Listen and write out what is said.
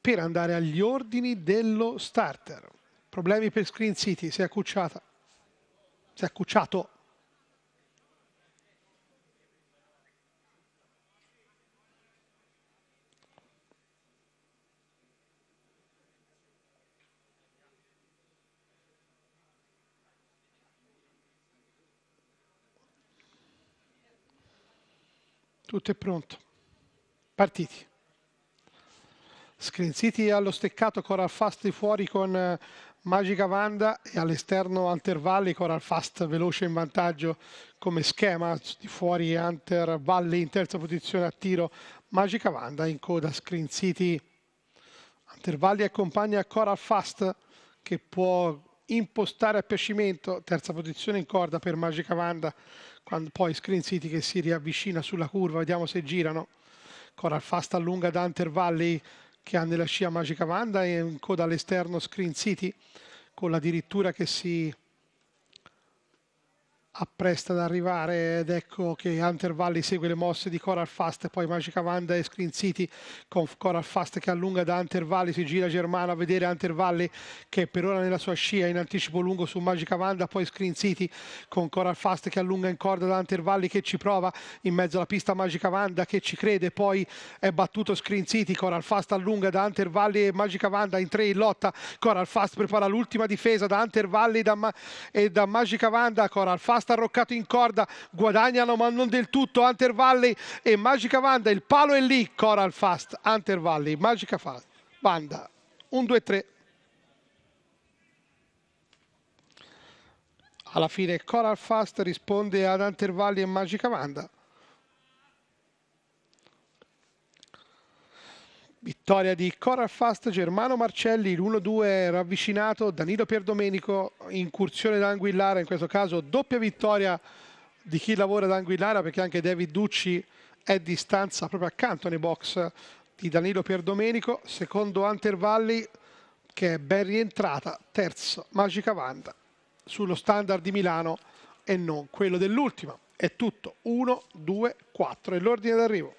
per andare agli ordini dello starter. Problemi per Screen City, si è accucciata. Si è accucciato. Tutto è pronto. Partiti. Screen City allo steccato, Coral Fast fuori con eh, Magica Vanda e all'esterno Hunter Valley, Coral Fast veloce in vantaggio come schema, di fuori Hunter Valley in terza posizione a tiro, Magica Vanda in coda Screen City. Hunter Valley accompagna Coral Fast che può impostare a piacimento, terza posizione in corda per Magica Vanda, quando poi Screen City che si riavvicina sulla curva, vediamo se girano. Coral Fast allunga da Hunter Valley che ha nella scia Magica Vanda e in coda all'esterno Screen City con addirittura che si appresta ad arrivare ed ecco che Hunter Valley segue le mosse di Coral Fast poi Magica Vanda e Screen City con Coral Fast che allunga da Hunter Valley si gira Germano a vedere Hunter Valley che per ora nella sua scia in anticipo lungo su Magica Vanda poi Screen City con Coral Fast che allunga in corda da Hunter Valley che ci prova in mezzo alla pista Magica Vanda che ci crede poi è battuto Screen City Coral Fast allunga da Hunter Valley e Magica Vanda in tre in lotta Coral Fast prepara l'ultima difesa da Hunter Valley e da Magica Vanda Coral Fast Fast arroccato in corda, guadagnano ma non del tutto Hunter Valley e Magica Vanda, il palo è lì, Coral Fast, Hunter Valley, Magica Fast, Vanda, 1, 2, 3. Alla fine Coral Fast risponde ad Hunter Valley e Magica Vanda. Vittoria di Coral Fast, Germano Marcelli, l'1-2 ravvicinato, Danilo Pierdomenico, incursione da Anguillara, in questo caso doppia vittoria di chi lavora da Anguillara perché anche David Ducci è di stanza proprio accanto nei box di Danilo Pierdomenico, secondo Hunter Valli che è ben rientrata, terzo Magica Vanda sullo standard di Milano e non quello dell'ultima. È tutto 1, 2, 4 è l'ordine d'arrivo.